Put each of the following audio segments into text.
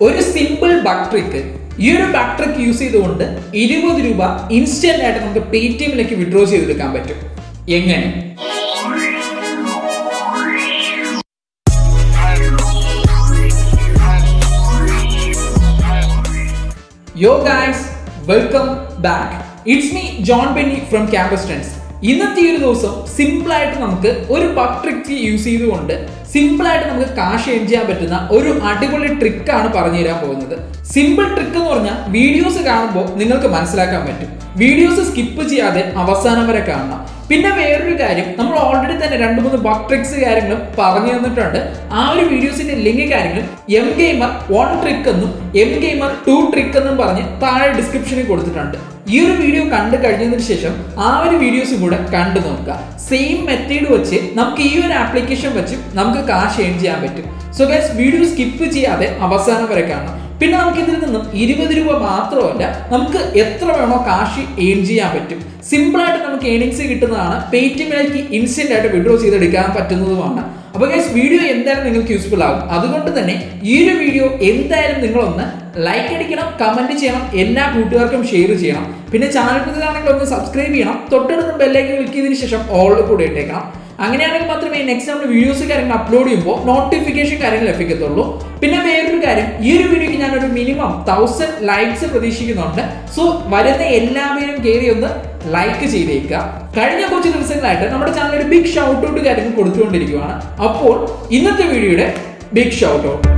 ഒരു simple bug trick ഈ ഒരു ബഗ് ട്രിക്ക് യൂസ് ചെയ്തുകൊണ്ട് ഇരുപത് രൂപ ഇൻസ്റ്റന്റ് ആയിട്ട് നമുക്ക് പേ ടി എമ്മിലേക്ക് വിഡ്രോ ചെയ്തെടുക്കാൻ പറ്റും. എങ്ങനെ? Yo guys welcome back it's me John Benny from campus trends ഇന്നത്തെ ഒരു ദിവസം സിമ്പിൾ ആയിട്ട് നമുക്ക് ഒരു ബഗ് ട്രിക്ക് യൂസ് ചെയ്തുകൊണ്ട് സിമ്പിൾ ആയിട്ട് നമുക്ക് കാഷ് ഏൺ ചെയ്യാൻ പറ്റുന്ന ഒരു അടിപൊളി ട്രിക്കാണ് പറഞ്ഞു തരാൻ പോകുന്നത്. സിമ്പിൾ ട്രിക്ക് എന്ന് പറഞ്ഞാൽ വീഡിയോസ് കാണുമ്പോൾ നിങ്ങൾക്ക് മനസ്സിലാക്കാൻ പറ്റും. വീഡിയോസ് സ്കിപ്പ് ചെയ്യാതെ അവസാനം വരെ കാണണം. പിന്നെ വേറൊരു കാര്യം നമ്മൾ ഓൾറെഡി തന്നെ രണ്ട് മൂന്ന് ബക്ക് ട്രിക്സ് കാര്യങ്ങളും പറഞ്ഞു തന്നിട്ടുണ്ട്. ആ ഒരു വീഡിയോസിന്റെ ലിങ്ക് കാര്യങ്ങളും എം ഗെയിമർ വൺ ട്രിക്ക് എന്നും എം ഗെയിമർ ടു ട്രിക്ക് എന്നും പറഞ്ഞ് താഴെ ഡിസ്ക്രിപ്ഷനിൽ കൊടുത്തിട്ടുണ്ട്. ഈ ഒരു വീഡിയോ കണ്ടു കഴിഞ്ഞതിന് ശേഷം ആ ഒരു വീഡിയോസ് കൂടെ കണ്ടു നോക്കുക. സെയിം മെത്തേഡ് വെച്ച് നമുക്ക് ഈ ഒരു ആപ്ലിക്കേഷൻ വെച്ച് നമുക്ക് കാശ് ഏൺ ചെയ്യാൻ പറ്റും. സോ ഗൈസ് വീഡിയോ സ്കിപ്പ് ചെയ്യാതെ അവസാനം വരെ കാണണം. പിന്നെ നമുക്ക് ഇതിൽ നിന്നും ഇരുപത് രൂപ മാത്രമല്ല നമുക്ക് എത്ര വേണോ കാശ് ഏൺ ചെയ്യാൻ പറ്റും. സിമ്പിളായിട്ട് നമുക്ക് ഏണിങ്സ് കിട്ടുന്നതാണ്. പേറ്റിഎമ്മിലേക്ക് ഇൻസ്റ്റന്റ് ആയിട്ട് വിഡ്രോ ചെയ്തെടുക്കാൻ പറ്റുന്നതുമാണ്. അപ്പോൾ ഗൈസ് വീഡിയോ എന്തായാലും നിങ്ങൾക്ക് യൂസ്ഫുൾ ആകും അതുകൊണ്ട് തന്നെ ഈ ഒരു വീഡിയോ എന്തായാലും നിങ്ങളൊന്ന് ലൈക്ക് അടിക്കണം കമന്റ് ചെയ്യണം എല്ലാ കൂട്ടുകാർക്കും ഷെയർ ചെയ്യണം. പിന്നെ ചാനൽ പുതിയതാണെങ്കിൽ ഒന്ന് സബ്സ്ക്രൈബ് ചെയ്യണം. തൊട്ടടുത്ത് ബെല്ലേക്ക് ക്ലിക്ക് ചെയ്തതിന് ശേഷം ഓളിൽ കൂടെ ഇട്ടേക്കണം. അങ്ങനെയാണെങ്കിൽ മാത്രമേ നെക്സ്റ്റ് നമ്മൾ വീഡിയോസ് കാര്യങ്ങൾ അപ്ലോഡ് ചെയ്യുമ്പോൾ നോട്ടിഫിക്കേഷൻ കാര്യങ്ങൾ ലഭിക്കത്തുള്ളൂ. പിന്നെ വേറൊരു കാര്യം ഈ ഒരു വീഡിയോക്ക് ഞാനൊരു മിനിമം തൗസൻഡ് ലൈക്സ് പ്രതീക്ഷിക്കുന്നുണ്ട്. സോ വരുന്ന എല്ലാവരും കയറി ഒന്ന് ലൈക്ക് ചെയ്തേക്കുക കഴിഞ്ഞ കുറച്ച് ദിവസങ്ങളായിട്ട് നമ്മുടെ ചാനൽ ഒരു ബിഗ് ഷൗട്ട് ഔട്ട് കാര്യങ്ങൾ കൊടുത്തുകൊണ്ടിരിക്കുകയാണ് അപ്പോൾ ഇന്നത്തെ വീഡിയോയുടെ ബിഗ് ഷൗട്ട് ഔട്ട്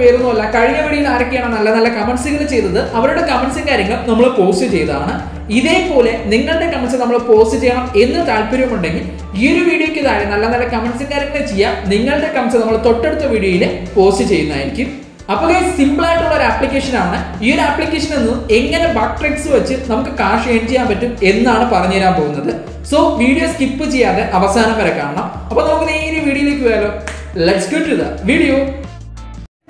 ഷൗട്ട് അല്ല കഴിഞ്ഞ വീഡിയോയിൽ ആരൊക്കെയാണ് നല്ല നല്ല കമൻസുകൾ ചെയ്തത്? അവരുടെ കമൻസും കാര്യങ്ങളും നമ്മൾ പോസ്റ്റ് ചെയ്തതാണ്. ഇതേപോലെ നിങ്ങളുടെ കമൻസ് നമ്മൾ പോസ്റ്റ് ചെയ്യണം എന്ന് താല്പര്യമുണ്ടെങ്കിൽ ഈ ഒരു വീഡിയോയ്ക്ക് താഴെ നല്ല നല്ല കമൻസും കാര്യങ്ങളും ചെയ്യാം. നിങ്ങളുടെ കമൻസ് നമ്മൾ തൊട്ടടുത്ത വീഡിയോയിൽ പോസ്റ്റ് ചെയ്യുന്നതായിരിക്കും. അപ്പോൾ സിമ്പിൾ ആയിട്ടുള്ള ഒരു ആപ്ലിക്കേഷൻ ആണ്. ഈ ഒരു ആപ്ലിക്കേഷൻ എന്ന് എങ്ങനെ ബഗ് ട്രിക്സ് വെച്ച് നമുക്ക് കാശ് ഏൺ ചെയ്യാൻ പറ്റും എന്നാണ് പറഞ്ഞു തരാൻ പോകുന്നത്. സോ വീഡിയോ സ്കിപ്പ് ചെയ്യാതെ അവസാനം വരെ കാണണം. അപ്പോൾ നമുക്ക് നേരെ വീഡിയോയിലേക്ക് പോയാലോ? Let's get to the video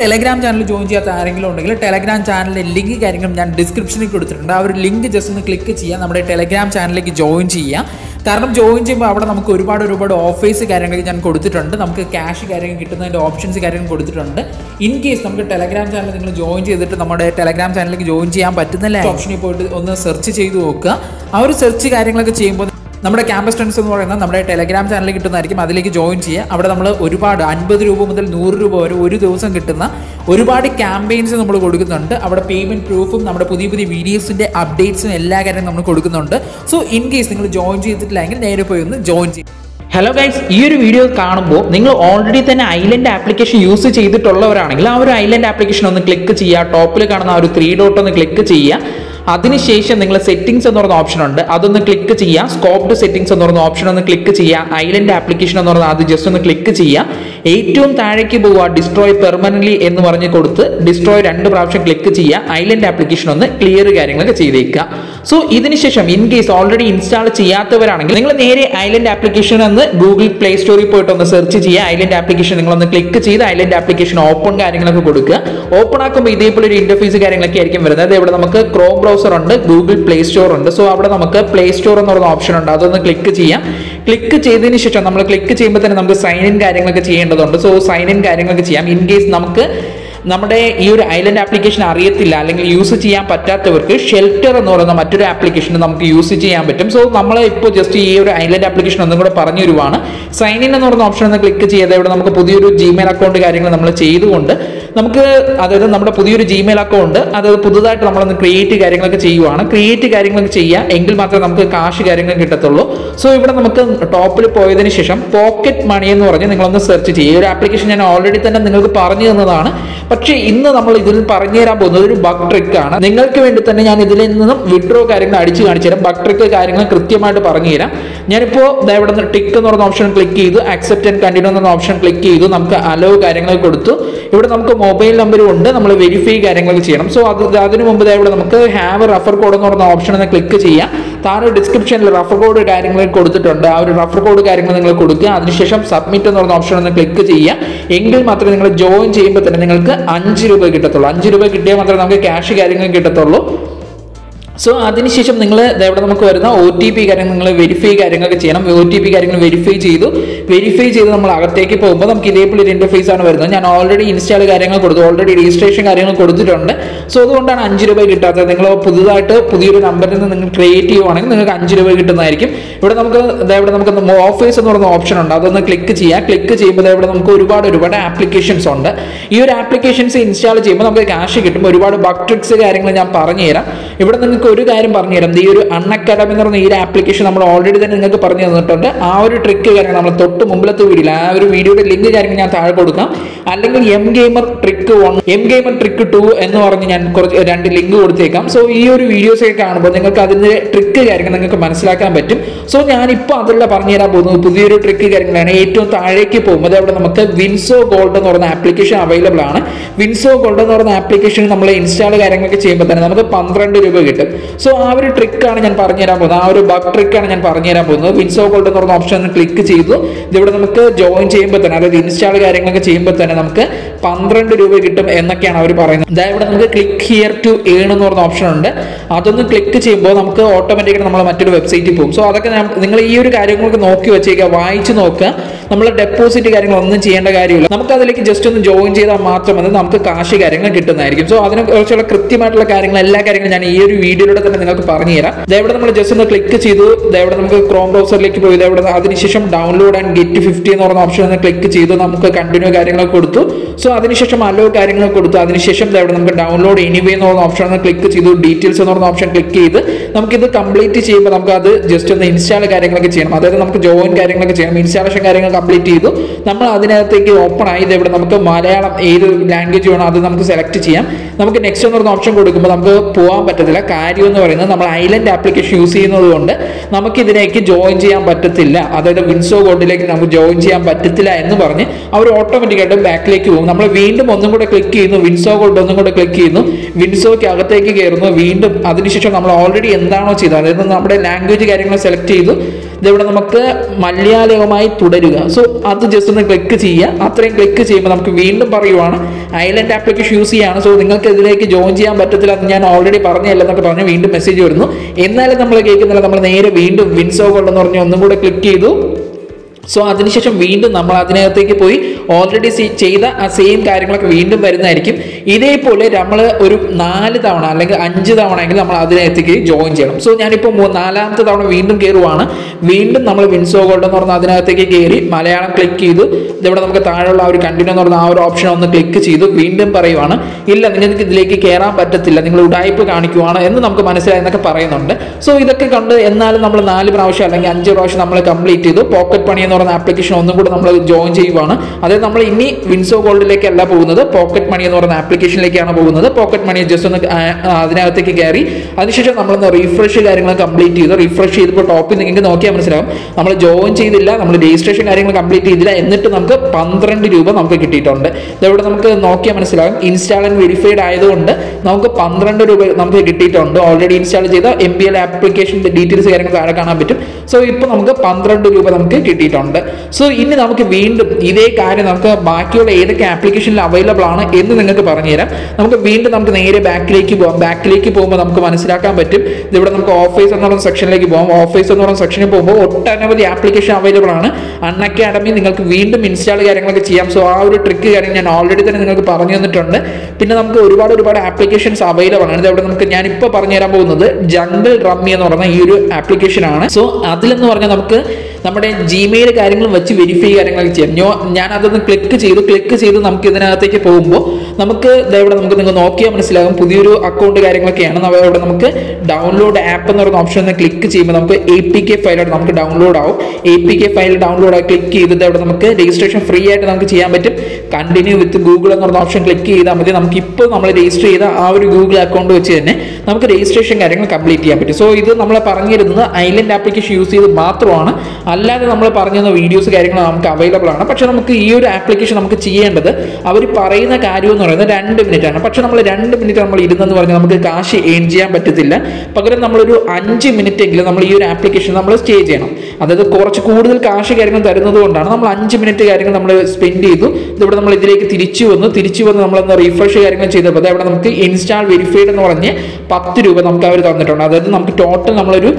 Telegram channel join ചെയ്യാത്ത ആരെങ്കിലും ഉണ്ടെങ്കിൽ ടെലഗ്രാം ചാനലിന്റെ ലിങ്ക് കാര്യങ്ങളും ഞാൻ ഡിസ്ക്രിപ്ഷനിൽ കൊടുത്തിട്ടുണ്ട്. ആ ഒരു ലിങ്ക് ജസ്റ്റ് ഒന്ന് ക്ലിക്ക് ചെയ്യുക നമ്മുടെ ടെലഗ്രാം ചാനലിലേക്ക് ജോയിൻ ചെയ്യുക കാരണം ജോയിൻ ചെയ്യുമ്പോൾ അവിടെ നമുക്ക് ഒരുപാട് ഒരുപാട് ഓഫേഴ്സ് കാര്യങ്ങൾ ഞാൻ കൊടുത്തിട്ടുണ്ട്. നമുക്ക് ക്യാഷ് കാര്യങ്ങൾ കിട്ടുന്നതിന്റെ ഓപ്ഷൻസ് കാര്യങ്ങൾ കൊടുത്തിട്ടുണ്ട്. ഇൻ കേസ് നമുക്ക് ടെലഗ്രാം ചാനൽ നിങ്ങൾ ജോയിൻ ചെയ്തിട്ട് നമ്മുടെ ടെലഗ്രാം ചാനലിലേക്ക് ജോയിൻ ചെയ്യാൻ പറ്റുന്നില്ല ഓപ്ഷനിൽ പോയിട്ട് ഒന്ന് സെർച്ച് ചെയ്ത് നോക്കുക. ആ ഒരു സെർച്ച് കാര്യങ്ങളൊക്കെ ചെയ്യുമ്പോൾ നമ്മുടെ ക്യാമ്പസ് ഫ്രണ്ട്സ് എന്ന് പറയുന്നത് നമ്മുടെ ടെലഗ്രാം ചാനൽ കിട്ടുന്നതായിരിക്കും. അതിലേക്ക് ജോയിൻ ചെയ്യുക. അവിടെ നമ്മൾ ഒരുപാട് അൻപത് രൂപ മുതൽ നൂറ് രൂപ വരെ ഒരു ദിവസം കിട്ടുന്ന ഒരുപാട് ക്യാമ്പയിൻസ് നമ്മൾ കൊടുക്കുന്നുണ്ട്. അവിടെ പേയ്മെന്റ് പ്രൂഫും നമ്മുടെ പുതിയ പുതിയ വീഡിയോസിന്റെ അപ്ഡേറ്റ്സും എല്ലാ കാര്യവും നമ്മൾ കൊടുക്കുന്നുണ്ട്. സോ ഇൻ കേസ് നിങ്ങൾ ജോയിൻ ചെയ്തിട്ടില്ലെങ്കിൽ നേരെ പോയി ഒന്ന് ജോയിൻ ചെയ്യും. ഹലോ ഗൈസ് ഈ ഒരു വീഡിയോ കാണുമ്പോൾ നിങ്ങൾ ഓൾറെഡി തന്നെ ഐലൻഡ് ആപ്ലിക്കേഷൻ യൂസ് ചെയ്തിട്ടുള്ളവരാണെങ്കിൽ ആ ഒരു ഐലൻഡ് ആപ്ലിക്കേഷൻ ഒന്ന് ക്ലിക്ക് ചെയ്യുക. ടോപ്പിൽ കാണുന്ന ആ ഒരു ത്രീ ഡോട്ട് ഒന്ന് ക്ലിക്ക് ചെയ്യുക. അതിനുശേഷം നിങ്ങൾ സെറ്റിംഗ്സ് എന്ന് പറയുന്ന ഓപ്ഷൻ ഉണ്ട്. അതൊന്ന് ക്ലിക്ക് ചെയ്യുക സ്കോപ്ഡ് സെറ്റിംഗ്സ് എന്ന് പറയുന്ന ഓപ്ഷൻ ഒന്ന് ക്ലിക്ക് ചെയ്യുക ഐലൻഡ് ആപ്ലിക്കേഷൻ എന്ന് പറയുന്നത് അത് ജസ്റ്റ് ഒന്ന് ക്ലിക്ക് ചെയ്യുക ഏറ്റവും താഴേക്ക് പോവുക ഡിസ്ട്രോയ് പെർമനന്റ്ലി എന്ന് പറഞ്ഞ് കൊടുത്ത് ഡിസ്ട്രോയ് രണ്ട് പ്രാവശ്യം ക്ലിക്ക് ചെയ്യുക ഐലൻഡ് ആപ്ലിക്കേഷൻ ഒന്ന് ക്ലിയർ കാര്യങ്ങളൊക്കെ ചെയ്തേക്കുക. സോ ഇതിനുശേഷം ഇൻ കേസ് ഓൾറെഡി ഇൻസ്റ്റാൾ ചെയ്യാത്തവരാണെങ്കിൽ നിങ്ങൾ നേരെ ഐലൻഡ് ആപ്ലിക്കേഷൻ എന്ന് ഗൂഗിൾ പ്ലേ സ്റ്റോറിൽ പോയിട്ട് ഒന്ന് സെർച്ച് ചെയ്യുക ഐലൻഡ് ആപ്ലിക്കേഷൻ നിങ്ങൾ ഒന്ന് ക്ലിക്ക് ചെയ്ത് ഐലൻഡ് ആപ്ലിക്കേഷൻ ഓപ്പൺ കാര്യങ്ങളൊക്കെ കൊടുക്കുക. ഓപ്പൺ ആക്കുമ്പോൾ ഇതേപോലെ ഒരു ഇന്റർഫേസ് കാര്യങ്ങളൊക്കെ ആയിരിക്കും വരുന്നത്. ഇവിടെ നമുക്ക് ക്രോം ബ്രൗസർ ഉണ്ട് ഗൂഗിൾ പ്ലേ സ്റ്റോർ ഉണ്ട്. സോ അവിടെ നമുക്ക് പ്ലേ സ്റ്റോർ എന്ന് പറയുന്ന ഓപ്ഷൻ ഉണ്ട്. അതൊന്ന് ക്ലിക്ക് ചെയ്യാം. ക്ലിക്ക് ചെയ്തതിന് ശേഷം നമ്മൾ ക്ലിക്ക് ചെയ്യുമ്പോൾ തന്നെ നമുക്ക് സൈൻ ഇൻ കാര്യങ്ങളൊക്കെ ചെയ്യേണ്ടതുണ്ട്. സോ സൈൻ ഇൻ കാര്യങ്ങളൊക്കെ ചെയ്യാം. ഇൻ കേസ് നമുക്ക് നമ്മുടെ ഈ ഒരു ഐലൻഡ് ആപ്ലിക്കേഷൻ അറിയത്തില്ല അല്ലെങ്കിൽ യൂസ് ചെയ്യാൻ പറ്റാത്തവർക്ക് ഷെൽട്ടർ എന്ന് പറയുന്ന മറ്റൊരു ആപ്ലിക്കേഷൻ നമുക്ക് യൂസ് ചെയ്യാൻ പറ്റും. സോ നമ്മൾ ഇപ്പോൾ ജസ്റ്റ് ഈ ഒരു ഐലൻഡ് ആപ്ലിക്കേഷൻ ഒന്നും കൂടെ പറഞ്ഞു തരുവാണ്. സൈൻ ഇൻ എന്ന് പറയുന്ന ഓപ്ഷൻ ഒന്ന് ക്ലിക്ക് ചെയ്ത് ഇവിടെ നമുക്ക് പുതിയൊരു ജിമെയിൽ അക്കൗണ്ട് കാര്യങ്ങൾ നമ്മൾ ചെയ്തുകൊണ്ട് നമുക്ക് അതായത് നമ്മുടെ പുതിയൊരു ജിമെയിൽ അക്കൗണ്ട് അത് പുതുതായിട്ട് നമ്മളൊന്ന് ക്രിയേറ്റ് കാര്യങ്ങളൊക്കെ ചെയ്യുവാണ്. ക്രിയേറ്റ് കാര്യങ്ങളൊക്കെ ചെയ്യുക എങ്കിൽ മാത്രമേ നമുക്ക് കാശ് കാര്യങ്ങൾ കിട്ടത്തുള്ളൂ. സോ ഇവിടെ നമുക്ക് ടോപ്പിൽ പോയതിന് ശേഷം പോക്കറ്റ് മണി എന്ന് പറഞ്ഞ് നിങ്ങളൊന്ന് സെർച്ച് ചെയ്യുക. ഒരു ആപ്ലിക്കേഷൻ ഞാൻ ഓൾറെഡി തന്നെ നിങ്ങൾക്ക് പറഞ്ഞു തന്നതാണ്. പക്ഷേ ഇന്ന് നമ്മൾ ഇതിൽ പറഞ്ഞു തരാൻ പോകുന്നത് ഒരു ബഗ് ആണ്. നിങ്ങൾക്ക് വേണ്ടി തന്നെ ഞാൻ ഇതിൽ നിന്നും വിഡ്രോ കാര്യങ്ങൾ അടിച്ചു കാണിച്ചു തരാം ബഗ് ട്രിക്ക് കാര്യങ്ങൾ കൃത്യമായിട്ട് പറഞ്ഞു തരാം. ഞാനിപ്പോൾ ഇവിടെ നിന്ന് ടിക്ക് എന്ന് പറഞ്ഞ ഓപ്ഷൻ ക്ലിക്ക് ചെയ്ത് അക്സെപ്റ്റ് ആൻഡ് കണ്ടിന്യൂ എന്ന ഓപ്ഷൻ ക്ലിക്ക് ചെയ്ത് നമുക്ക് അലോ കാര്യങ്ങളൊക്കെ കൊടുത്തു. ഇവിടെ നമുക്ക് മൊബൈൽ നമ്പറും ഉണ്ട് നമ്മൾ വെരിഫൈ കാര്യങ്ങളൊക്കെ ചെയ്യണം. സോ അത് അതിനു മുമ്പ് ഇവിടെ നമുക്ക് ഹാവ് റഫർ കോഡ് എന്ന് പറഞ്ഞ ഓപ്ഷൻ ഒന്ന് ക്ലിക്ക് ചെയ്യാം. താഴെ ഡിസ്ക്രിപ്ഷനിൽ റഫർ കോഡ് കാര്യങ്ങൾ കൊടുത്തിട്ടുണ്ട്. ആ ഒരു റഫർ കോഡ് കാര്യങ്ങൾ നിങ്ങൾ കൊടുക്കുക. അതിനുശേഷം സബ്മിറ്റ് എന്ന് പറഞ്ഞ ഓപ്ഷൻ ഒന്ന് ക്ലിക്ക് ചെയ്യുക എങ്കിൽ മാത്രമേ നിങ്ങൾ ജോയിൻ ചെയ്യുമ്പോൾ തന്നെ നിങ്ങൾക്ക് അഞ്ച് രൂപ കിട്ടത്തുള്ളൂ. അഞ്ച് രൂപ കിട്ടിയാൽ മാത്രമേ നമുക്ക് ക്യാഷ് കാര്യങ്ങൾ കിട്ടത്തുള്ളൂ. സോ അതിനുശേഷം നിങ്ങൾ ഇവിടെ നമുക്ക് വരുന്ന ഒ ടി പി കാര്യങ്ങൾ നിങ്ങൾ വെരിഫൈ കാര്യങ്ങളൊക്കെ ചെയ്യണം. ഒ ടി പി കാര്യങ്ങൾ വെരിഫൈ ചെയ്തു. വെരിഫൈ ചെയ്ത് നമ്മൾ അകത്തേക്ക് പോകുമ്പോൾ നമുക്ക് ഇതേപോലെ ഒരു ഇന്റർഫേസ് ആണ് വരുന്നത്. ഞാൻ ഓൾറെഡി ഇൻസ്റ്റാൾ കാര്യങ്ങൾ കൊടുത്തു. ഓൾറെഡി രജിസ്ട്രേഷൻ കാര്യങ്ങൾ കൊടുത്തിട്ടുണ്ട്. സോ അതുകൊണ്ടാണ് അഞ്ച് രൂപ കിട്ടാത്തത്. നിങ്ങൾ പുതുതായിട്ട് പുതിയൊരു നമ്പറിൽ നിന്ന് നിങ്ങൾ ക്രിയേറ്റ് ചെയ്യുവാണെങ്കിൽ നിങ്ങൾക്ക് അഞ്ച് രൂപ കിട്ടുന്നതായിരിക്കും. ഇവിടെ നമുക്ക് ഇവിടെ നമുക്ക് ഓഫീസ് എന്ന് പറയുന്ന ഓപ്ഷൻ ഉണ്ട്. അതൊന്ന് ക്ലിക്ക് ചെയ്യാം. ക്ലിക്ക് ചെയ്യുമ്പോൾ ഇവിടെ നമുക്ക് ഒരുപാട് ഒരുപാട് ആപ്ലിക്കേഷൻസ് ഉണ്ട്. ഈ ഒരു ആപ്ലിക്കേഷൻസ് ഇൻസ്റ്റാൾ ചെയ്യുമ്പോൾ നമുക്ക് ക്യാഷ് കിട്ടും. ഒരുപാട് ബഗ് ട്രിക്സ് കാര്യങ്ങൾ ഞാൻ പറഞ്ഞുതരാം. ഇവിടെ നിങ്ങൾക്ക് ഒരു കാര്യം പറഞ്ഞു തരാം. ഈ ഒരു അൺ എന്ന് പറഞ്ഞ ഈ ഒരു ആപ്ലിക്കേഷൻ നമ്മൾ ഓൾറെഡി തന്നെ നിങ്ങൾക്ക് പറഞ്ഞു തന്നിട്ടുണ്ട്. ആ ഒരു ട്രിക്ക് കാര്യങ്ങൾ നമ്മൾ തൊട്ട് മുമ്പിലത്തെ വീഡിയോയിൽ ആ ഒരു വീഡിയോയുടെ ലിങ്ക് കാര്യങ്ങൾ ഞാൻ താഴെ കൊടുക്കാം. അല്ലെങ്കിൽ M gamer trick one M gamer trick two എന്ന് പറഞ്ഞ് ഞാൻ കുറച്ച് രണ്ട് ലിങ്ക് കൊടുത്തേക്കാം. സോ ഈ ഒരു വീഡിയോസ് ഒക്കെ കാണുമ്പോൾ നിങ്ങൾക്ക് അതിന്റെ ട്രിക്ക് കാര്യങ്ങൾ നിങ്ങൾക്ക് മനസ്സിലാക്കാൻ പറ്റും. സോ ഞാനിപ്പോൾ അതല്ല പറഞ്ഞു തരാൻ പോകുന്നത് പുതിയൊരു ട്രിക്ക് കാര്യങ്ങളാണ്. ഏറ്റവും താഴേക്ക് പോകുമ്പോൾ അവിടെ നമുക്ക് വിൻസോ ഗോൾഡ് എന്ന് പറഞ്ഞ ആപ്ലിക്കേഷൻ അവൈലബിൾ ആണ്. വിൻസോ ഗോൾഡ് എന്ന് പറഞ്ഞ ആപ്ലിക്കേഷൻ നമ്മൾ ഇൻസ്റ്റാൾ കാര്യങ്ങളൊക്കെ ചെയ്യുമ്പോൾ തന്നെ നമുക്ക് പന്ത്രണ്ട് രൂപ കിട്ടും. സോ ആ ഒരു ട്രിക്കാണ് ഞാൻ പറഞ്ഞു തരാൻ പോകുന്നത്. ആ ഒരു ബഗ് ട്രിക്കാണ് ഞാൻ പറഞ്ഞു തരാൻ പോകുന്നത് വിൻസോ ഗോൾഡ് എന്ന് പറഞ്ഞ ഓപ്ഷൻ ക്ലിക്ക് ചെയ്തു. ഇതിവിടെ നമുക്ക് ജോയിൻ ചെയ്യുമ്പോൾ തന്നെ അതായത് ഇൻസ്റ്റാൾ കാര്യങ്ങളൊക്കെ ചെയ്യുമ്പോൾ തന്നെ നമുക്ക് പന്ത്രണ്ട് രൂപ കിട്ടും എന്നൊക്കെയാണ് അവർ പറയുന്നത്. അതായത് ഇവിടെ നമുക്ക് ക്ലിക്ക് ഹിയർ ടു ഏൺ എന്ന് പറഞ്ഞ ഓപ്ഷൻ ഉണ്ട്. അതൊന്ന് ക്ലിക്ക് ചെയ്യുമ്പോൾ നമുക്ക് ഓട്ടോമാറ്റിക്കായിട്ട് നമ്മൾ മറ്റൊരു വെബ്സൈറ്റിൽ പോകും. സോ അതൊക്കെ നിങ്ങൾ ഈ ഒരു കാര്യങ്ങളൊക്കെ നോക്കി വെച്ചേക്കുക വായിച്ച് നോക്കുക. നമ്മൾ ഡെപ്പോസിറ്റ് കാര്യങ്ങളൊന്നും ചെയ്യേണ്ട കാര്യമില്ല. നമുക്ക് അതിലേക്ക് ജസ്റ്റ് ഒന്ന് ജോയിൻ ചെയ്താൽ മാത്രം മതി നമുക്ക് കാശ് കാര്യങ്ങൾ കിട്ടുന്നതായിരിക്കും. സോ അതിനെ കുറിച്ചുള്ള കൃത്യമായിട്ടുള്ള കാര്യങ്ങൾ എല്ലാ കാര്യങ്ങളും ഞാൻ ഈ ഒരു വീഡിയോയിലൂടെ തന്നെ നിങ്ങൾക്ക് പറഞ്ഞു തരാം ദയവിടെ നമ്മൾ ജസ്റ്റ് ഒന്ന് ക്ലിക്ക് ചെയ്തു. ദയവിടെ നമുക്ക് ക്രോം ബ്രൗസറിലേക്ക് പോയി. ദയവിടെ അതിനുശേഷം ഡൗൺലോഡ് ആൻഡ് ഗെറ്റ് ഫിഫ്റ്റി എന്ന് പറഞ്ഞ ഓപ്ഷൻ ഒന്ന് ക്ലിക്ക് ചെയ്തു. നമുക്ക് കണ്ടിന്യൂ കാര്യങ്ങളൊക്കെ കൊടുത്തു. സോ അതിനുശേഷം അലോ കാര്യങ്ങളൊക്കെ കൊടുത്തു. അതിനുശേഷം ദയവിടെ നമുക്ക് ഡൗൺലോഡ് എനിവേ എന്ന് പറഞ്ഞ ഓപ്ഷൻ ഒന്ന് ക്ലിക്ക് ചെയ്തു. ഡീറ്റെയിൽസ് എന്ന് പറഞ്ഞ ഓപ്ഷൻ ക്ലിക്ക് ചെയ്ത് നമുക്കിത് കംപ്ലീറ്റ് ചെയ്യുമ്പോൾ നമുക്ക് അത് ജസ്റ്റ് ഒന്ന് ഇൻസ്റ്റാൾ കാര്യങ്ങളൊക്കെ ചെയ്യണം. അതായത് നമുക്ക് ജോയിൻ കാര്യങ്ങളൊക്കെ ചെയ്യണം. ഇൻസ്റ്റാളേഷൻ കാര്യങ്ങൾ കംപ്ലീറ്റ് ചെയ്തു. നമ്മൾ അതിനകത്തേക്ക് ഓപ്പൺ ആയത് ഇവിടെ നമുക്ക് മലയാളം ഏത് ലാംഗ്വേജ് വേണോ അത് നമുക്ക് സെലക്ട് ചെയ്യാം. നമുക്ക് നെക്സ്റ്റ് എന്ന് പറഞ്ഞ ഓപ്ഷൻ കൊടുക്കുമ്പോൾ നമുക്ക് പോകാൻ പറ്റത്തില്ല. കാര്യം എന്ന് പറയുന്നത് നമ്മൾ ഐലൻഡ് ആപ്ലിക്കേഷൻ യൂസ് ചെയ്യുന്നത് കൊണ്ട് നമുക്ക് ഇതിലേക്ക് ജോയിൻ ചെയ്യാൻ പറ്റത്തില്ല. അതായത് വിൻസോ ഗോഡിലേക്ക് നമുക്ക് ജോയിൻ ചെയ്യാൻ പറ്റത്തില്ല എന്ന് പറഞ്ഞ് അവർ ഓട്ടോമാറ്റിക്കായിട്ട് ബാക്കിലേക്ക് പോകും. നമ്മൾ വീണ്ടും ഒന്നും കൂടെ ക്ലിക്ക് ചെയ്യുന്നു. വിൻസോ ഗോൾഡ് ഒന്നും കൂടെ ക്ലിക്ക് ചെയ്യുന്നു. വിൻസോയ്ക്ക് അകത്തേക്ക് കയറുന്നു. വീണ്ടും അതിനുശേഷം നമ്മൾ ഓൾറെഡി എന്താണോ ചെയ്തത്. അതായത് നമ്മുടെ ലാംഗ്വേജ് കാര്യങ്ങൾ സെലക്ട് ചെയ്തു. ഇതിവിടെ നമുക്ക് മലയാളവുമായി തുടരുക. സോ അത് ജസ്റ്റ് ഒന്ന് ക്ലിക്ക് ചെയ്യുക. അത്രയും ക്ലിക്ക് ചെയ്യുമ്പോൾ നമുക്ക് വീണ്ടും പറയുവാണ് ഐലൻഡ് ആപ്ലിക്കേഷൻ യൂസ് ചെയ്യുകയാണ് സോ നിങ്ങൾക്ക് ഇതിലേക്ക് ജോയിൻ ചെയ്യാൻ പറ്റത്തില്ല അത് ഞാൻ ഓൾറെഡി പറഞ്ഞല്ല എന്നൊക്കെ പറഞ്ഞ് വീണ്ടും മെസ്സേജ് വരുന്നു. എന്നാലും നമ്മൾ കേൾക്കുന്നില്ല. നമ്മൾ നേരെ വീണ്ടും വിൻസോ കൊള്ളെന്ന് പറഞ്ഞ് ഒന്നും കൂടെ ക്ലിക്ക് ചെയ്തു. സോ അതിനുശേഷം വീണ്ടും നമ്മൾ അതിനകത്തേക്ക് പോയി ഓൾറെഡി ചെയ്ത ആ സെയിം കാര്യങ്ങളൊക്കെ വീണ്ടും വരുന്നതായിരിക്കും. ഇതേപോലെ നമ്മൾ ഒരു നാല് തവണ അല്ലെങ്കിൽ അഞ്ച് തവണ എങ്കിൽ നമ്മൾ അതിനകത്തേക്ക് ജോയിൻ ചെയ്യണം. സോ ഞാനിപ്പോൾ നാലാമത്തെ തവണ വീണ്ടും കയറുവാണ് വീണ്ടും നമ്മൾ വിൻസോ ഗോൾഡ് എന്ന് പറഞ്ഞാൽ അതിനകത്തേക്ക് കയറി മലയാളം ക്ലിക്ക് ചെയ്തു. ഇതിവിടെ നമുക്ക് താഴെയുള്ള ആ ഒരു കണ്ടിന്യൂ എന്ന് പറഞ്ഞ ആ ഒരു ഓപ്ഷൻ ഒന്ന് ക്ലിക്ക് ചെയ്തു. വീണ്ടും പറയുവാണ് ഇല്ല നിങ്ങൾക്ക് ഇതിലേക്ക് കയറാൻ പറ്റത്തില്ല. നിങ്ങൾ ഉടായ്പ കാണിക്കുവാണ് എന്ന് നമുക്ക് മനസ്സിലായി എന്നൊക്കെ പറയുന്നുണ്ട്. സോ ഇതൊക്കെ കണ്ട് എന്നാലും നമ്മൾ നാല് പ്രാവശ്യം അല്ലെങ്കിൽ അഞ്ച് പ്രാവശ്യം നമ്മൾ കംപ്ലീറ്റ് ചെയ്തു. പോക്കറ്റ് പണി എന്ന് പറയുന്ന ആപ്ലിക്കേഷൻ ഒന്നും കൂടെ നമ്മൾ ജോയിൻ ചെയ്യുവാണ്. അതായത് നമ്മൾ ഇനി വിൻസോ ഗോൾഡിലേക്കല്ല പോകുന്നത്. പോക്കറ്റ് മണി എന്ന് പറയുന്ന ആപ്ലിക്കേഷനിലേക്കാണ് പോകുന്നത്. പോക്കറ്റ് മണി ജസ്റ്റ് ഒന്ന് അതിനകത്തേക്ക് കയറി. അതിനുശേഷം നമ്മളൊന്ന് റീഫ്രഷ് കാര്യങ്ങൾ കംപ്ലീറ്റ് ചെയ്തു. റീഫ്രഷ് ചെയ്തപ്പോൾ ടോപ്പിൽ നിങ്ങൾക്ക് നോക്കിയാൽ മനസ്സിലാവും. നമ്മൾ ജോയിൻ ചെയ്തില്ല നമ്മൾ രജിസ്ട്രേഷൻ കാര്യങ്ങൾ കംപ്ലീറ്റ് ചെയ്തില്ല. എന്നിട്ട് നമുക്ക് പന്ത്രണ്ട് രൂപ നമുക്ക് കിട്ടിയിട്ടുണ്ട്. ഇതവിടെ നമുക്ക് നോക്കിയാൽ മനസ്സിലാവും. ഇൻസ്റ്റാൾ ആൻഡ് വെരിഫൈഡ് ആയതുകൊണ്ട് നമുക്ക് പന്ത്രണ്ട് രൂപ നമുക്ക് കിട്ടിയിട്ടുണ്ട്. ഓൾറെഡി ഇൻസ്റ്റാൾ ചെയ്ത എം പി എൽ ആപ്ലിക്കേഷന്റെ ഡീറ്റെയിൽസ് കാര്യങ്ങൾ താഴെ കാണാൻ പറ്റും. സോ ഇപ്പോൾ നമുക്ക് പന്ത്രണ്ട് രൂപ നമുക്ക് കിട്ടിയിട്ടുണ്ട്. സോ ഇനി നമുക്ക് വീണ്ടും ഇതേ കാര്യം നമുക്ക് ബാക്കിയുള്ള ഏതൊക്കെ ആപ്ലിക്കേഷനിൽ അവൈലബിൾ ആണ് എന്ന് നിങ്ങൾക്ക് പറഞ്ഞുതരാം. നമുക്ക് വീണ്ടും നമുക്ക് നേരെ ബാക്കിലേക്ക് പോകാം ബാക്കിലേക്ക് പോകുമ്പോൾ നമുക്ക് മനസ്സിലാക്കാൻ പറ്റും. ഇതിവിടെ നമുക്ക് ഓഫീസ് എന്ന് പറയുന്ന സെക്ഷനിലേക്ക് പോകാം ഓഫീസ് എന്ന് പറയുന്ന സെക്ഷനിൽ പോകുമ്പോൾ ഒട്ടനവധി ആപ്ലിക്കേഷൻ അവൈലബിൾ ആണ്. അൺ അക്കാഡമി നിങ്ങൾക്ക് വീണ്ടും ഇൻസ്റ്റാൾ കാര്യങ്ങളൊക്കെ ചെയ്യാം. സോ ആ ഒരു ട്രിക്ക് കാര്യം ഞാൻ ഓൾറെഡി തന്നെ നിങ്ങൾക്ക് പറഞ്ഞു തന്നിട്ടുണ്ട്. പിന്നെ നമുക്ക് ഒരുപാട് ഒരുപാട് ആപ്ലിക്കേഷൻസ് അവൈലബിൾ ആണ്. ഇതവിടെ നമുക്ക് ഞാൻ ഇപ്പോൾ പറഞ്ഞു തരാൻ പോകുന്നത് ജംഗിൾ റമ്മി എന്ന് പറയുന്ന ഈ ഒരു ആപ്ലിക്കേഷൻ ആണ്. സോ അതിലെന്ന് പറഞ്ഞാൽ നമുക്ക് നമ്മുടെ ജിമെയിൽ കാര്യങ്ങളും വെച്ച് വെരിഫൈ കാര്യങ്ങളൊക്കെ ചെയ്യാം. ഞാൻ അതൊന്ന് ക്ലിക്ക് ചെയ്തു ക്ലിക്ക് ചെയ്ത് നമുക്ക് ഇതിനകത്തേക്ക് പോകുമ്പോൾ നമുക്ക് ഇവിടെ നമുക്ക് നിങ്ങൾ നോക്കിയാൽ മനസ്സിലാകും പുതിയൊരു അക്കൗണ്ട് കാര്യങ്ങളൊക്കെയാണ്. അവിടെ നമുക്ക് ഡൗൺലോഡ് ആപ്പ് എന്ന് പറയുന്ന ഓപ്ഷൻ ഒന്ന് ക്ലിക്ക് ചെയ്യുമ്പോൾ നമുക്ക് എ പി കെ ഫയലോട് നമുക്ക് ഡൗൺലോഡ് ആവും. A P K file download ആയി ക്ലിക്ക് ചെയ്തിട്ട് അവിടെ നമുക്ക് രജിസ്ട്രേഷൻ ഫ്രീ ആയിട്ട് നമുക്ക് ചെയ്യാൻ പറ്റും. കണ്ടിന്യൂ വിത്ത് ഗൂഗിൾ എന്ന് പറയുന്ന ഓപ്ഷൻ ക്ലിക്ക് ചെയ്താൽ മതി. നമുക്ക് ഇപ്പോൾ നമ്മൾ രജിസ്റ്റർ ചെയ്ത ആ ഒരു ഗൂഗിൾ അക്കൗണ്ട് വെച്ച് തന്നെ നമുക്ക് രജിസ്ട്രേഷൻ കാര്യങ്ങൾ കംപ്ലീറ്റ് ചെയ്യാൻ പറ്റും. സോ ഇത് നമ്മൾ പറഞ്ഞിരുന്നത് ഐലൻഡ് ആപ്ലിക്കേഷൻ യൂസ് ചെയ്ത് മാത്രമാണ്. അല്ലാതെ നമ്മൾ പറഞ്ഞു തന്ന വീഡിയോസ് കാര്യങ്ങൾ നമുക്ക് അവൈലബിൾ ആണ്. പക്ഷേ നമുക്ക് ഈ ഒരു ആപ്ലിക്കേഷൻ നമുക്ക് ചെയ്യേണ്ടത് അവർ പറയുന്ന കാര്യം എന്ന് പറയുന്നത് രണ്ട് മിനിറ്റ് ആണ്. പക്ഷെ നമ്മൾ രണ്ട് മിനിറ്റ് നമ്മൾ ഇരുന്നെന്ന് പറഞ്ഞാൽ നമുക്ക് കാശ് ഏൺ ചെയ്യാൻ പറ്റത്തില്ല. പകരം നമ്മളൊരു അഞ്ച് മിനിറ്റ് എങ്കിലും നമ്മൾ ഈ ഒരു ആപ്ലിക്കേഷൻ നമ്മൾ സ്റ്റേ ചെയ്യണം. അതായത് കുറച്ച് കൂടുതൽ കാശ് കാര്യങ്ങൾ തരുന്നത് കൊണ്ടാണ് നമ്മൾ അഞ്ച് മിനിറ്റ് കാര്യങ്ങൾ നമ്മൾ സ്പെൻഡ് ചെയ്തു. ഇതിവിടെ നമ്മൾ ഇതിലേക്ക് തിരിച്ചു വന്നു. തിരിച്ചു വന്ന് നമ്മളൊന്ന് റീഫ്രഷ് കാര്യങ്ങൾ ചെയ്തപ്പോൾ അവിടെ നമുക്ക് ഇൻസ്റ്റാൾ വെരിഫൈഡ് എന്ന് പറഞ്ഞ് പത്ത് രൂപ നമുക്ക് അവർ തന്നിട്ടുണ്ട്. അതായത് നമുക്ക് ടോട്ടൽ നമ്മളൊരു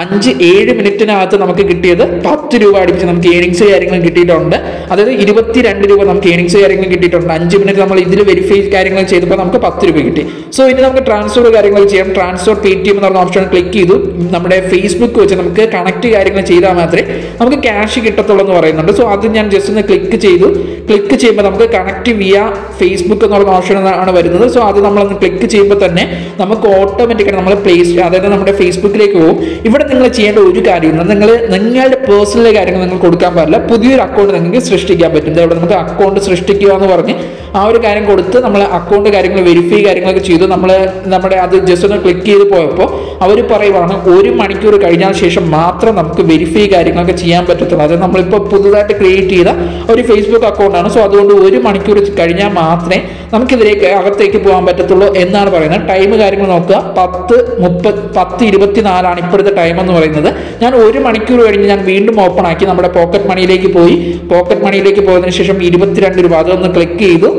അഞ്ച് ഏഴ് മിനിറ്റിനകത്ത് നമുക്ക് കിട്ടിയത് പത്ത് രൂപ അടിപ്പിച്ച് നമുക്ക് ഏണിങ്സ് കാര്യങ്ങളും കിട്ടിയിട്ടുണ്ട്. അതായത് ഇരുപത്തിരണ്ട് രൂപ നമുക്ക് ഏണിങ്സ് കാര്യങ്ങളും കിട്ടിയിട്ടുണ്ട്. അഞ്ച് മിനിറ്റ് നമ്മൾ ഇതിൽ വെരിഫൈ കാര്യങ്ങൾ ചെയ്തപ്പോൾ നമുക്ക് പത്ത് രൂപ കിട്ടി. സോ ഇനി നമുക്ക് ട്രാൻസ്ഫർ കാര്യങ്ങൾ ചെയ്യാം. ട്രാൻസ്ഫർ പേ ടി എം എന്ന് പറഞ്ഞ ഓപ്ഷൻ ക്ലിക്ക് ചെയ്തു. നമ്മുടെ ഫേസ്ബുക്ക് വെച്ച് നമുക്ക് കണക്ട് കാര്യങ്ങൾ ചെയ്താൽ മാത്രമേ നമുക്ക് ക്യാഷ് കിട്ടത്തുള്ളൂ എന്ന് പറയുന്നുണ്ട്. സോ അത് ഞാൻ ജസ്റ്റ് ഒന്ന് ക്ലിക്ക് ചെയ്തു. ക്ലിക്ക് ചെയ്യുമ്പോൾ നമുക്ക് കണക്ട് വിയ ഫേസ്ബുക്ക് എന്ന് പറഞ്ഞ ഓപ്ഷൻ ആണ് വരുന്നത്. സോ അത് നമ്മളൊന്ന് ക്ലിക്ക് ചെയ്യുമ്പോൾ തന്നെ നമുക്ക് ഓട്ടോമാറ്റിക്കായിട്ട് നമ്മൾ പ്ലേസ് അതായത് നമ്മുടെ ഫേസ്ബുക്കിലേക്ക് പോകും. ഇവിടെ നിങ്ങൾ ചെയ്യേണ്ട ഒരു കാര്യം നിങ്ങൾ നിങ്ങളുടെ പേഴ്സണൽ കാര്യങ്ങൾ നിങ്ങൾ കൊടുക്കാൻ പാടില്ല. പുതിയൊരു അക്കൗണ്ട് നിങ്ങൾക്ക് സൃഷ്ടിക്കാൻ പറ്റും. ഇവിടെ നമുക്ക് അക്കൗണ്ട് സൃഷ്ടിക്കുക എന്ന് പറഞ്ഞ് ആ ഒരു കാര്യം കൊടുത്ത് നമ്മൾ അക്കൗണ്ട് കാര്യങ്ങൾ വെരിഫൈ കാര്യങ്ങളൊക്കെ ചെയ്തു. നമ്മൾ നമ്മുടെ അത് ജസ്റ്റ് ഒന്ന് ക്ലിക്ക് ചെയ്ത് പോയപ്പോൾ അവർ പറയുവാണ് ഒരു മണിക്കൂർ കഴിഞ്ഞാൽ ശേഷം മാത്രം നമുക്ക് വെരിഫൈ കാര്യങ്ങളൊക്കെ ചെയ്യാൻ പറ്റത്തുള്ളൂ. അത് നമ്മളിപ്പോൾ പുതുതായിട്ട് ക്രിയേറ്റ് ചെയ്ത ഒരു ഫേസ്ബുക്ക് അക്കൗണ്ടാണ് സോ അതുകൊണ്ട് ഒരു മണിക്കൂർ കഴിഞ്ഞാൽ മാത്രമേ നമുക്കിതിലേക്ക് അകത്തേക്ക് പോകാൻ പറ്റത്തുള്ളൂ എന്നാണ് പറയുന്നത്. ടൈം കാര്യങ്ങൾ നോക്കുക. പത്ത് മുപ്പത് പത്ത് ഇരുപത്തിനാലാണ് ഇപ്പോഴത്തെ ടൈം എന്ന് പറയുന്നത്. ഞാൻ ഒരു മണിക്കൂർ കഴിഞ്ഞ് ഞാൻ വീണ്ടും ഓപ്പൺ ആക്കി നമ്മുടെ പോക്കറ്റ് മണിയിലേക്ക് പോയി. പോക്കറ്റ് മണിയിലേക്ക് പോയതിനു ശേഷം ഇരുപത്തിരണ്ട് രൂപ. അതൊന്ന് ക്ലിക്ക് ചെയ്തു.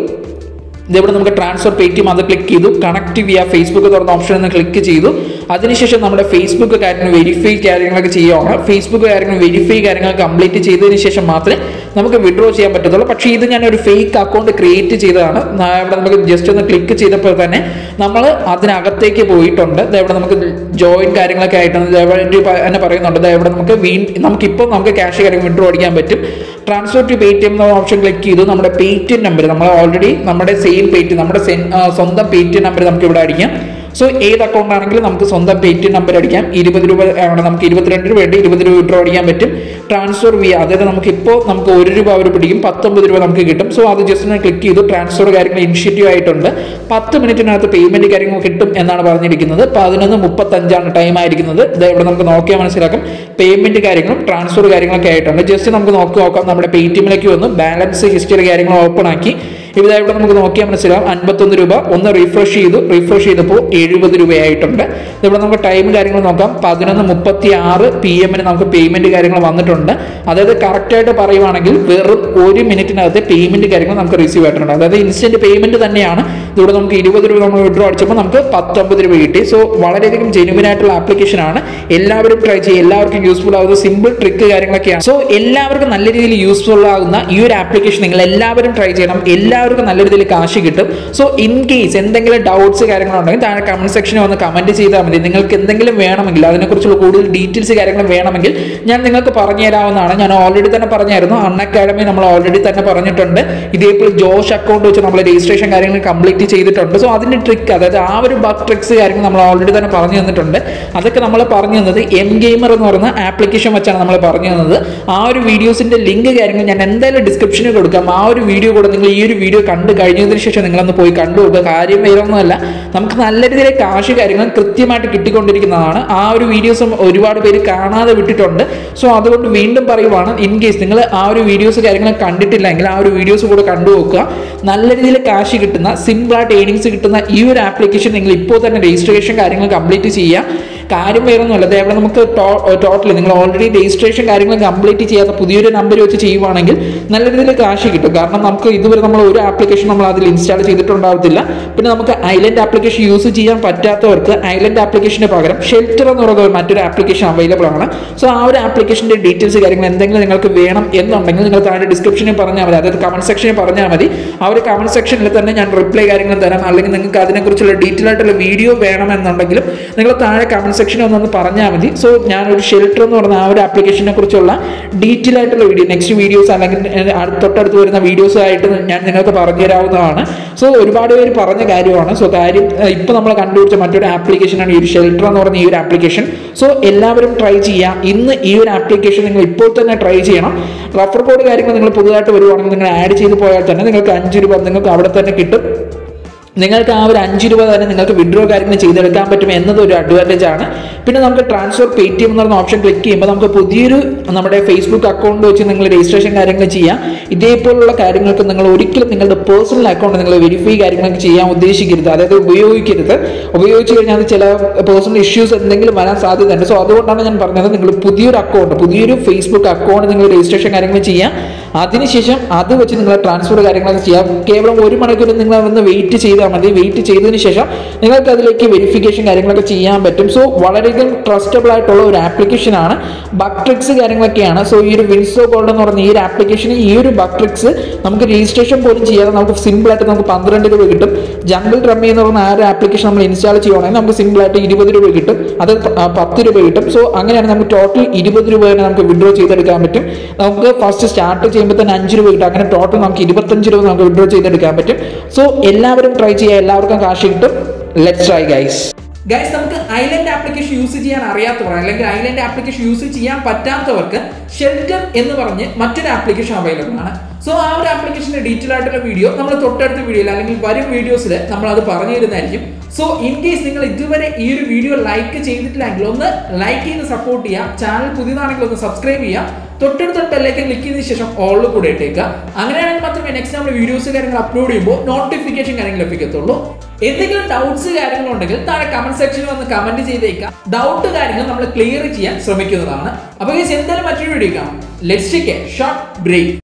ഇതേവിടെ നമുക്ക് ട്രാൻസ്ഫർ പേ ടി എം അത് ക്ലിക്ക് ചെയ്തു കണക്ട് വിയ ഫേസ്ബുക്ക് തുറന്ന ഓപ്ഷൻ ക്ലിക്ക് ചെയ്തു. അതിനുശേഷം നമ്മുടെ ഫേസ്ബുക്ക് കാര്യങ്ങൾ വെരിഫൈ കാര്യങ്ങളൊക്കെ ചെയ്യുകയാണ് ഫേസ്ബുക്ക് കാര്യങ്ങൾ വെരിഫൈ കാര്യങ്ങൾ കംപ്ലീറ്റ് ചെയ്തതിന് ശേഷം മാത്രമേ നമുക്ക് വിഡ്രോ ചെയ്യാൻ പറ്റത്തുള്ളൂ. പക്ഷേ ഇത് ഞാൻ ഒരു ഫേക്ക് അക്കൗണ്ട് ക്രിയേറ്റ് ചെയ്തതാണ് ഇവിടെ നമുക്ക് ജസ്റ്റ് ഒന്ന് ക്ലിക്ക് ചെയ്തപ്പോൾ തന്നെ നമ്മൾ അതിനകത്തേക്ക് പോയിട്ടുണ്ട്. ഇവിടെ നമുക്ക് ജോയിൻ കാര്യങ്ങളൊക്കെ ആയിട്ടുണ്ട് ഇവിടെ എന്നെ പറയുന്നുണ്ട്. ഇവിടെ നമുക്ക് വീ നമുക്കിപ്പോൾ നമുക്ക് ക്യാഷ് കാര്യങ്ങൾ വിഡ്രോ അടിക്കാൻ പറ്റും. Transfer to Paytm എന്ന ഓപ്ഷൻ ക്ലിക്ക് ചെയ്തു. നമ്മുടെ പേ ടി എം നമ്പർ നമ്മൾ ഓൾറെഡി നമ്മുടെ സെയിം പേ ടി നമ്മുടെ സ്വന്തം പേ ടി എം നമ്പർ നമുക്ക് ഇവിടെ അടിക്കാം. സോ ഏത് അക്കൗണ്ട് ആണെങ്കിലും നമുക്ക് സ്വന്തം പേ ടി നമ്പർ അടിക്കാം. ഇരുപത് രൂപ ആണ് നമുക്ക് ഇരുപത്തിരണ്ട് രൂപ വേണ്ടി ഇരുപത് രൂപ വിഡ്രോ അടിക്കാൻ പറ്റും. ട്രാൻസ്ഫർ വി അതായത് നമുക്ക് ഇപ്പോൾ നമുക്ക് ഒരു രൂപ അവർ പിടിക്കും. പത്തൊമ്പത് രൂപ നമുക്ക് കിട്ടും. സോ അത് ജസ്റ്റ് ഒന്ന് ക്ലിക്ക് ചെയ്തു. ട്രാൻസ്ഫർ കാര്യങ്ങൾ ഇനിഷ്യേറ്റീവ് ആയിട്ടുണ്ട്. പത്ത് മിനിറ്റിനകത്ത് പേയ്മെന്റ് കാര്യങ്ങൾ കിട്ടും എന്നാണ് പറഞ്ഞിരിക്കുന്നത്. പതിനൊന്ന് മുപ്പത്തഞ്ചാണ് ടൈം ആയിരിക്കുന്നത്. ഇവിടെ നമുക്ക് നോക്കിയാൽ മനസ്സിലാക്കും. പേയ്മെന്റ് കാര്യങ്ങളും ട്രാൻസ്ഫർ കാര്യങ്ങളൊക്കെ ആയിട്ടുണ്ട്. ജസ്റ്റ് നമുക്ക് നോക്കി നോക്കാം. നമ്മുടെ പേ ടി എമ്മിലേക്ക് വന്നു. ബാലൻസ് ഹിസ്റ്ററി കാര്യങ്ങൾ ഓപ്പൺ ആക്കി. ഇവിടെ നമുക്ക് നോക്കിയാൽ മനസ്സിലാവും. അൻപത്തൊന്ന് രൂപ. ഒന്ന് റീഫ്രഷ് ചെയ്തു. റീഫ്രഷ് ചെയ്തപ്പോൾ എഴുപത് രൂപയായിട്ടുണ്ട്. ഇവിടെ നമുക്ക് ടൈം കാര്യങ്ങൾ നോക്കാം. പതിനൊന്ന് മുപ്പത്തി ആറ് പി എമ്മിന് നമുക്ക് പേയ്മെന്റ് കാര്യങ്ങൾ വന്നിട്ടുണ്ട്. അതായത് കറക്റ്റായിട്ട് പറയുവാണെങ്കിൽ വെറും ഒരു മിനിറ്റിനകത്ത് പേയ്മെന്റ് കാര്യങ്ങൾ നമുക്ക് റിസീവ് ആയിട്ടുണ്ട്. അതായത് ഇൻസ്റ്റന്റ് പേയ്മെന്റ് തന്നെയാണ്. ഇവിടെ നമുക്ക് ഇരുപത് രൂപ നമ്മൾ വിഡ്രോ അടിച്ചപ്പോൾ നമുക്ക് പത്തൊമ്പത് രൂപ കിട്ടി. സോ വളരെയധികം ജെനുവിൻ ആയിട്ടുള്ള ആപ്ലിക്കേഷൻ ആണ്. എല്ലാവരും ട്രൈ ചെയ്യുക. എല്ലാവർക്കും യൂസ്ഫുൾ ആകുന്ന സിമ്പിൾ ട്രിക്ക് കാര്യങ്ങളൊക്കെയാണ്. സോ എല്ലാവർക്കും നല്ല രീതിയിൽ യൂസ്ഫുൾ ആകുന്ന ഈ ഒരു ആപ്ലിക്കേഷൻ നിങ്ങൾ എല്ലാവരും ട്രൈ ചെയ്യണം. എല്ലാവർക്കും നല്ല രീതിയിൽ കാശ് കിട്ടും. സോ ഇൻ കേസ് എന്തെങ്കിലും ഡൗട്ട്സ് കാര്യങ്ങളുണ്ടെങ്കിൽ താഴെ കമന്റ് സെക്ഷനിൽ വന്ന് കമന്റ് ചെയ്താൽ മതി. നിങ്ങൾക്ക് എന്തെങ്കിലും വേണമെങ്കിൽ അതിനെക്കുറിച്ചുള്ള കൂടുതൽ ഡീറ്റെയിൽസ് കാര്യങ്ങൾ വേണമെങ്കിൽ ഞാൻ നിങ്ങൾക്ക് പറഞ്ഞു ഞാൻ ഓൾറെഡി തന്നെ പറഞ്ഞായിരുന്നു. അൺ അക്കാഡമി നമ്മൾ ഓൾറെഡി തന്നെ പറഞ്ഞിട്ടുണ്ട്. ഇതേപോലെ ജോഷ് അക്കൗണ്ട് വെച്ച് നമ്മൾ രജിസ്ട്രേഷൻ കാര്യങ്ങൾ കംപ്ലീറ്റ് ചെയ്തിട്ടുണ്ട്. സോ അതിന്റെ ട്രിക്ക് അതായത് ആ ഒരു ബഗ് ട്രിക്സ് കാര്യങ്ങൾ നമ്മൾ ഓൾറെഡി തന്നെ പറഞ്ഞു തന്നിട്ടുണ്ട്. അതൊക്കെ നമ്മൾ പറഞ്ഞു തന്നത് എം ഗെയിമർ എന്ന് പറയുന്ന ആപ്ലിക്കേഷൻ വെച്ചാണ് നമ്മൾ പറഞ്ഞു തന്നത്. ആ ഒരു വീഡിയോസിന്റെ ലിങ്ക് കാര്യങ്ങൾ ഞാൻ എന്തായാലും ഡിസ്ക്രിപ്ഷനിൽ കൊടുക്കാം. ആ ഒരു വീഡിയോ കൂടെ നിങ്ങൾ ഈ ഒരു വീഡിയോ കണ്ടു കഴിഞ്ഞതിന് ശേഷം നിങ്ങളൊന്ന് പോയി കണ്ടു. നോക്കുക കാര്യം വരുന്നതല്ല നമുക്ക് നല്ല രീതിയിൽ കാശ് കാര്യങ്ങൾ കൃത്യമായിട്ട് കിട്ടിക്കൊണ്ടിരിക്കുന്നതാണ്. ആ ഒരു വീഡിയോസും ഒരുപാട് പേര് കാണാതെ വിട്ടിട്ടുണ്ട്. സോ അതുകൊണ്ട് വീണ്ടും പറയുവാണ് ഇൻ കേസ് നിങ്ങൾ ആ ഒരു വീഡിയോസ് കാര്യങ്ങൾ കണ്ടിട്ടില്ലെങ്കിൽ ആ ഒരു വീഡിയോസ് കൂടെ കണ്ടു നോക്കുക. നല്ല രീതിയിൽ കാശ് കിട്ടുന്ന സിമ്പിളായിട്ട് ഏണിങ്സ് കിട്ടുന്ന ഈ ഒരു ആപ്ലിക്കേഷൻ നിങ്ങൾ ഇപ്പോൾ തന്നെ രജിസ്ട്രേഷൻ കാര്യങ്ങൾ കംപ്ലീറ്റ് ചെയ്യുക. കാര്യം വേറൊന്നുമല്ല. അതേപോലെ നമുക്ക് ടോട്ടലി നിങ്ങൾ ഓൾറെഡി രജിസ്ട്രേഷൻ കാര്യങ്ങൾ കംപ്ലീറ്റ് ചെയ്യാത്ത പുതിയൊരു നമ്പർ വെച്ച് ചെയ്യുവാണെങ്കിൽ നല്ല രീതിയിൽ കാശ് കിട്ടും. കാരണം നമുക്ക് ഇതുവരെ നമ്മൾ ഒരു ആപ്ലിക്കേഷൻ നമ്മൾ അതിൽ ഇൻസ്റ്റാൾ ചെയ്തിട്ടുണ്ടാവത്തില്ല. പിന്നെ നമുക്ക് ഐലൻഡ് ആപ്ലിക്കേഷൻ യൂസ് ചെയ്യാൻ പറ്റാത്തവർക്ക് ഐലൻഡ് ആപ്ലിക്കേഷന് പകരം ഷെൽറ്റർ എന്ന് പറയുന്ന മറ്റൊരു ആപ്ലിക്കേഷൻ അവൈലബിൾ ആണ്. സോ ആ ഒരു ആപ്ലിക്കേഷന്റെ ഡീറ്റെയിൽസ് കാര്യങ്ങൾ എന്തെങ്കിലും നിങ്ങൾക്ക് വേണം എന്നുണ്ടെങ്കിൽ നിങ്ങൾ താഴെ ഡിസ്ക്രിപ്ഷനിൽ പറഞ്ഞാൽ മതി. അതായത് കമന്റ് സെക്ഷനിൽ പറഞ്ഞാൽ മതി. ആ ഒരു കമന്റ് സെക്ഷനിൽ തന്നെ ഞാൻ റിപ്ലൈ കാര്യങ്ങൾ തരാം. അല്ലെങ്കിൽ നിങ്ങൾക്ക് അതിനെക്കുറിച്ചുള്ള ഡീറ്റെയിൽ ആയിട്ടുള്ള വീഡിയോ വേണമെന്നുണ്ടെങ്കിലും നിങ്ങൾ താഴെ കമന്റ് സെക്ഷനിൽ ഒന്നൊന്ന് പറഞ്ഞാൽ മതി. സോ ഞാനൊരു ഷെൽട്ടർ എന്ന് പറയുന്ന ആ ഒരു ആപ്ലിക്കേഷനെ കുറിച്ചുള്ള ഡീറ്റെയിൽ ആയിട്ടുള്ള വീഡിയോ നെക്സ്റ്റ് വീഡിയോസ് അല്ലെങ്കിൽ തൊട്ടടുത്ത് വരുന്ന വീഡിയോസ് ആയിട്ട് ഞാൻ നിങ്ങൾക്ക് പറഞ്ഞു തരാവുന്നതാണ് സോ ഒരുപാട് പേര് പറഞ്ഞ കാര്യമാണ്. സോ കാര്യം ഇപ്പോൾ നമ്മൾ കണ്ടുപിടിച്ച മറ്റൊരു ആപ്ലിക്കേഷനാണ് ഈ ഒരു ഷെൽട്ടർ എന്ന് പറഞ്ഞ ഈ ഒരു ആപ്ലിക്കേഷൻ സോ എല്ലാവരും ട്രൈ ചെയ്യുക ഇന്ന് ഈ ഒരു ആപ്ലിക്കേഷൻ നിങ്ങൾ ഇപ്പോൾ തന്നെ ട്രൈ ചെയ്യണം. റഫർ കോഡ് കാര്യങ്ങൾ നിങ്ങൾ പുതുതായിട്ട് വരുവാണെങ്കിൽ നിങ്ങൾ ആഡ് ചെയ്ത് പോയാൽ തന്നെ നിങ്ങൾക്ക് അഞ്ച് രൂപ നിങ്ങൾക്ക് അവിടെ തന്നെ കിട്ടും. നിങ്ങൾക്ക് ആ ഒരു അഞ്ച് രൂപ തന്നെ നിങ്ങൾക്ക് വിഡ്രോ കാര്യങ്ങൾ ചെയ്തെടുക്കാൻ പറ്റും എന്നത് ഒരു അഡ്വാന്റേജ് ആണ്. പിന്നെ നമുക്ക് ട്രാൻസ്ഫർ പേ ടി എം എന്ന് പറഞ്ഞ ഓപ്ഷൻ ക്ലിക്ക് ചെയ്യുമ്പോൾ നമുക്ക് പുതിയൊരു നമ്മുടെ ഫേസ്ബുക്ക് അക്കൗണ്ട് വെച്ച് നിങ്ങൾ രജിസ്ട്രേഷൻ കാര്യങ്ങൾ ചെയ്യാം. ഇതേപോലുള്ള കാര്യങ്ങൾക്ക് നിങ്ങൾ ഒരിക്കലും നിങ്ങളുടെ പേഴ്സണൽ അക്കൗണ്ട് നിങ്ങൾ വെരിഫൈ കാര്യങ്ങളൊക്കെ ചെയ്യാൻ ഉദ്ദേശിക്കരുത്. അതായത് ഉപയോഗിക്കരുത്. ഉപയോഗിച്ച് കഴിഞ്ഞാൽ ചില പേഴ്സണൽ ഇഷ്യൂസ് എന്തെങ്കിലും വരാൻ സാധ്യതയുണ്ട്. സോ അതുകൊണ്ടാണ് ഞാൻ പറഞ്ഞത് നിങ്ങൾ പുതിയൊരു അക്കൗണ്ട് പുതിയൊരു ഫേസ്ബുക്ക് അക്കൗണ്ട് നിങ്ങൾ രജിസ്ട്രേഷൻ കാര്യങ്ങൾ ചെയ്യാം. അതിനുശേഷം അത് വെച്ച് നിങ്ങൾ ട്രാൻസ്ഫർ കാര്യങ്ങളൊക്കെ ചെയ്യാം. കേവലം ഒരു മണിക്കൂർ നിങ്ങൾ ഒന്ന് വെയിറ്റ് ചെയ്താൽ മതി. വെയിറ്റ് ചെയ്തതിന് ശേഷം നിങ്ങൾക്ക് അതിലേക്ക് വെരിഫിക്കേഷൻ കാര്യങ്ങളൊക്കെ ചെയ്യാൻ പറ്റും. സോ വളരെയധികം ട്രസ്റ്റബിൾ ആയിട്ടുള്ള ഒരു ആപ്ലിക്കേഷൻ ആണ്. ബക്ട്രിക്സ് കാര്യങ്ങളൊക്കെയാണ്. സോ ഈ ഒരു വിൻസോ ഗോൾഡ് എന്ന് പറഞ്ഞ ഈ ഒരു ആപ്ലിക്കേഷൻ ഈ ഒരു ബക്ട്രിക്സ് നമുക്ക് രജിസ്ട്രേഷൻ പോലും ചെയ്യാതെ നമുക്ക് സിമ്പിൾ ആയിട്ട് നമുക്ക് പന്ത്രണ്ട് രൂപ കിട്ടും. ജംഗിൾ ഡ്രമ്മി എന്ന് പറഞ്ഞ ആ ഒരു ആപ്ലിക്കേഷൻ നമ്മൾ ഇൻസ്റ്റാൾ ചെയ്യുവാണെങ്കിൽ നമുക്ക് സിമ്പിൾ ആയിട്ട് ഇരുപത് രൂപ കിട്ടും. അത് പത്ത് രൂപ കിട്ടും. സോ അങ്ങനെയാണ് നമുക്ക് ടോട്ടൽ ഇരുപത് രൂപ തന്നെ നമുക്ക് വിഡ്രോ ചെയ്തെടുക്കാൻ പറ്റും. നമുക്ക് ഫസ്റ്റ് സ്റ്റാർട്ട് ചെയ്യുമ്പോൾ തന്നെ അഞ്ച് രൂപ കിട്ടും. അങ്ങനെ ടോട്ടൽ നമുക്ക് ഇരുപത്തഞ്ച് രൂപ നമുക്ക് വിഡ്രോ ചെയ്തെടുക്കാൻ പറ്റും. സോ എല്ലാവരും ട്രൈ ചെയ്യുക. എല്ലാവർക്കും കാശ് കിട്ടും. ലെറ്റ്സ് ട്രൈ ഗൈസ് ഗൈസ് നമുക്ക് ഐലൻഡ് ആപ്ലിക്കേഷൻ യൂസ് ചെയ്യാൻ അറിയാത്തവർ അല്ലെങ്കിൽ ഐലൻഡ് ആപ്ലിക്കേഷൻ യൂസ് ചെയ്യാൻ പറ്റാത്തവർക്ക് ഷെൽറ്റർ എന്ന് പറഞ്ഞ് മറ്റൊരു ആപ്ലിക്കേഷൻ അവൈലബിൾ ആണ്. സോ ആ ഒരു ആപ്ലിക്കേഷന്റെ ഡീറ്റെയിൽ ആയിട്ടുള്ള വീഡിയോ നമ്മൾ തൊട്ടടുത്ത വീഡിയോയിൽ അല്ലെങ്കിൽ വരും വീഡിയോസിൽ നമ്മൾ അത് പറഞ്ഞു തരുന്നതായിരിക്കും. സോ ഇൻ കേസ് നിങ്ങൾ ഇതുവരെ ഈ ഒരു വീഡിയോ ലൈക്ക് ചെയ്തിട്ടില്ലെങ്കിൽ ഒന്ന് ലൈക്ക് ചെയ്ത് സപ്പോർട്ട് ചെയ്യാം ചാനൽ പുതിയതാണെങ്കിൽ ഒന്ന് സബ്സ്ക്രൈബ് ചെയ്യാം തൊട്ടടുത്ത ബെല്ലൈക്കൻ ക്ലിക്ക് ചെയ്തതിന് ശേഷം ഓളിൽ കൂടെ ഇട്ടേക്കുക അങ്ങനെയാണെങ്കിൽ മാത്രമേ നെക്സ്റ്റ് നമ്മൾ വീഡിയോസ് കാര്യങ്ങൾ അപ്ലോഡ് ചെയ്യുമ്പോൾ നോട്ടിഫിക്കേഷൻ കാര്യങ്ങൾ ലഭിക്കത്തുള്ളൂ. എന്തെങ്കിലും ഡൗട്ട്സ് കാര്യങ്ങളുണ്ടെങ്കിൽ താഴെ കമന്റ് സെക്ഷനിൽ വന്ന് കമന്റ് ചെയ്തേക്കാം. ഡൗട്ട് കാര്യങ്ങൾ നമ്മൾ ക്ലിയർ ചെയ്യാൻ ശ്രമിക്കുന്നതാണ്. അപ്പോൾ എന്തായാലും മറ്റൊരു വീഡിയോ കാണാം. Let's short break